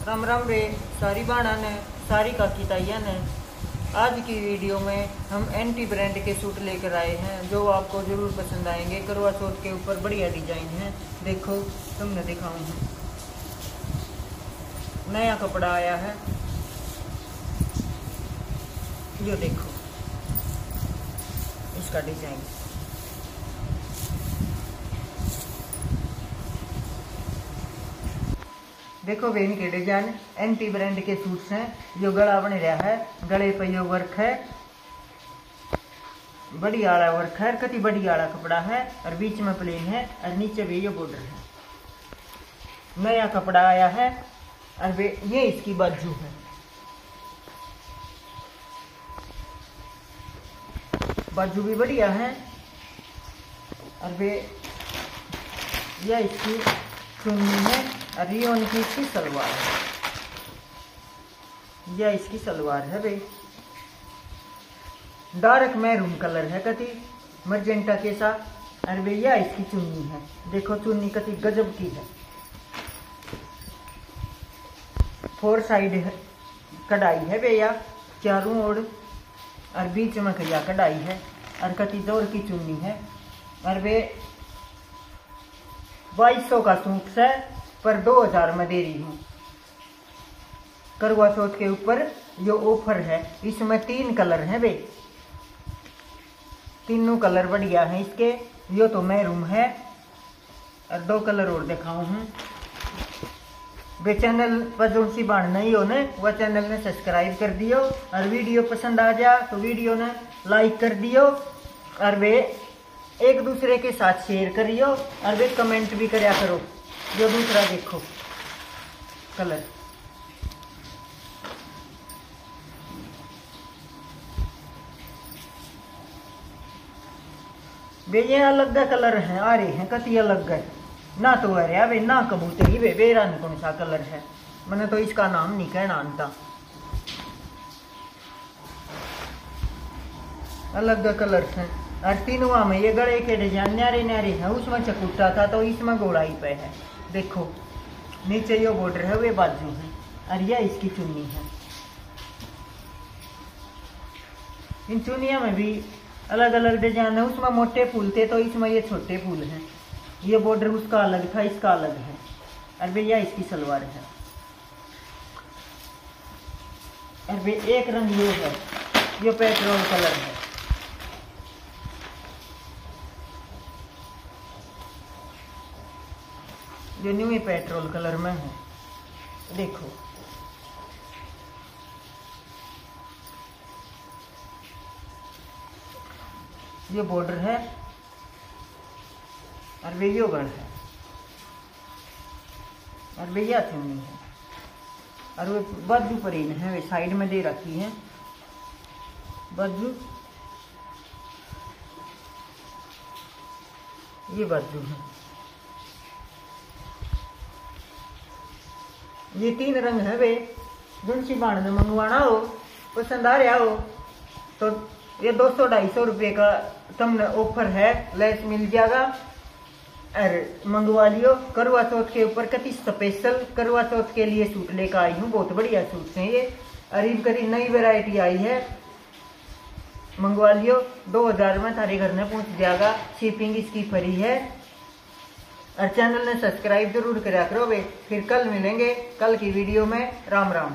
राम राम रे, सारी बाणा ने, सारी काकी ताइया ने। आज की वीडियो में हम एंटी ब्रांड के सूट लेकर आए हैं, जो आपको ज़रूर पसंद आएँगे। करवा चौथ के ऊपर बढ़िया डिज़ाइन है। देखो, तुमने दिखाऊँ नया कपड़ा आया है। यो देखो, इसका डिज़ाइन। देखो बेन के डिज़ाइन एंटी ब्रांड के सूट्स हैं, जो गला बन रहा है, गले पर यो वर्क है बड़ी आला वर्क है कति बड़ी आला कपड़ा है, और बीच में प्लेन है, और नीचे भी ये बॉर्डर है। नया कपड़ा आया है, और वे, ये इसकी बाजू है। बाजू भी बढ़िया है, और वे, यह इसकी चुन्नी है। और ये उनकी इसकी सलवार है। यह इसकी सलवार है भाई। डार्क मैरून कलर है कति, मर्जेंटा के साथ और भैया इसकी चुन्नी है। देखो चुन्नी कति गजब की है। फोर साइड कढ़ाई है भैया, चारों ओर। और बीच में करिया कढ़ाई है, और कति ज़ोर की चुन्नी है। और वे बाईस सौ का सूट है। पर दो हज़ार में दे रही हूँ। करवा चौथ के ऊपर जो ऑफ़र है, इसमें तीन कलर हैं बे। तीनों कलर बढ़िया हैं इसके। यो तो मैरूम है। और दो कलर और दिखाऊ हूँ। वे चैनल पर जो सी बाण नहीं हो ने, वह चैनल ने सब्सक्राइब कर दियो। और वीडियो पसंद आ जा तो वीडियो ने लाइक कर दियो। और वे एक दूसरे के साथ शेयर करियो। और वे कमेंट भी करया करो। जो दूसरा देखो, कलर। ये अलग कलर है, आ रहे हैं, कति अलग है। ना तो अरे अबे ना कबूतरी वे बेरा कौन सा कलर है? मैंने तो इसका नाम नहीं कहना आता। अलग कलर है। और तीनवा में ये गले के डिज़ाइन न्यारे न्यारे है, उसमें चकुट्टा था तो इसमें गोड़ाई पे है। देखो, नीचे ये बॉर्डर है, वे बाजू है, और यह इसकी चुन्नी है। इन चुनिया में भी अलग अलग डिज़ाइन है। उसमें मोटे फूल थे तो इसमें ये छोटे फूल हैं। ये बॉर्डर उसका अलग था, इसका अलग है। और भैया, इसकी सलवार है। और भैया, एक रंग ये है, ये पेट्रोल कलर है। जो न्यू पेट्रोल कलर में है। देखो। ये बॉर्डर है और वेयो गढ़ है। और भैया चुनी है। और वे बाजू परीन है वे साइड में दे रखी है। बाजू ये बाजू है। ये तीन रंग है वे। जुनसी बाण में मंगवाना हो, पसंद आ रहा हो तो ये दो सौ ढाई सौ रुपये का तुमने ऑफ़र है, लेस मिल जाएगा। और मंगवा लियो। करवा चौथ के ऊपर कति स्पेशल करवा चौथ के लिए सूट लेकर आई हूँ। बहुत बढ़िया सूट है ये। अरीब करीब नई वेराइटी आई है। मंगवा लियो। दो हज़ार में थारे घर में पहुँच जाएगा। शिपिंग इसकी फ्री है। और चैनल ने सब्सक्राइब ज़रूर करा करो वे। फिर कल मिलेंगे, कल की वीडियो में। राम राम।